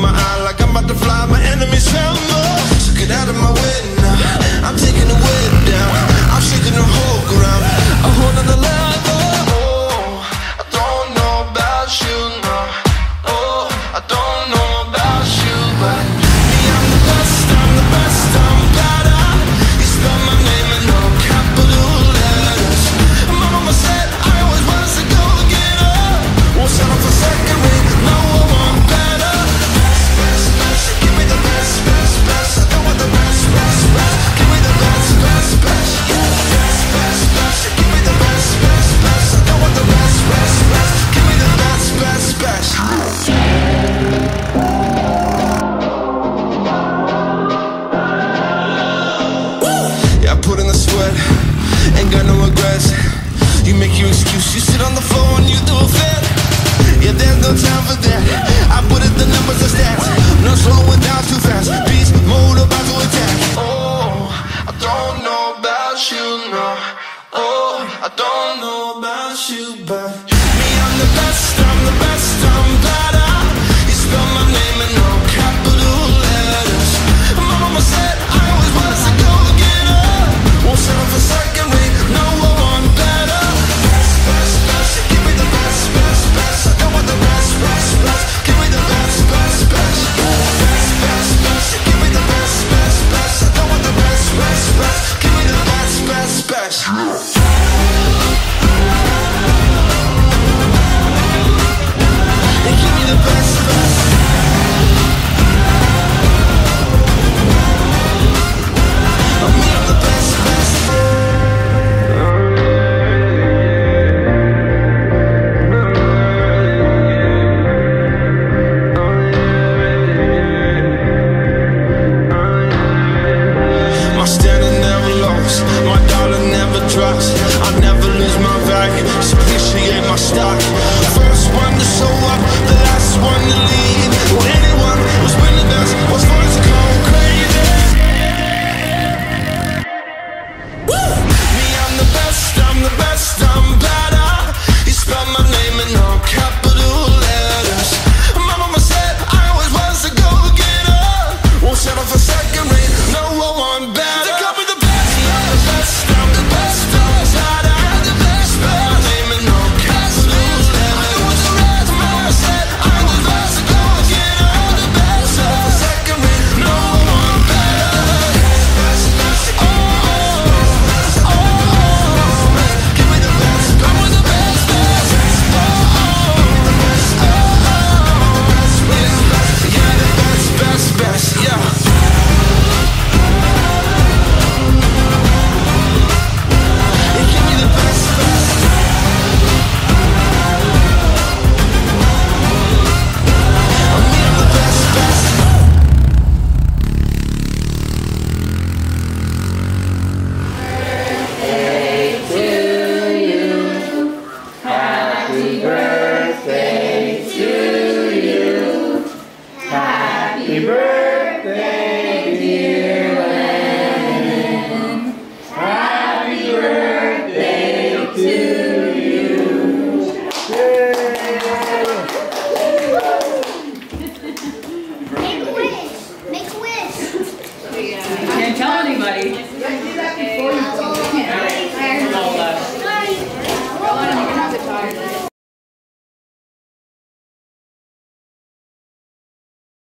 my eye like I'm about to fly. My enemies tremble. So get out of my way ain't got no regrets. You make your excuse, you sit on the floor and you do a fit. Yeah, there's no time for that. I put it, the numbers and stats No slowing down too fast. Beast mode about to attack. Oh, I don't know about you, no. Oh, I don't know about you, but Me, I'm the best, I'm the best, I'm trust. I never lose my right, so appreciate my stock. First one to show up, the last one to leave. Well, anyone was winning us was going to go crazy. Woo! Me, I'm the best, I'm the best, I'm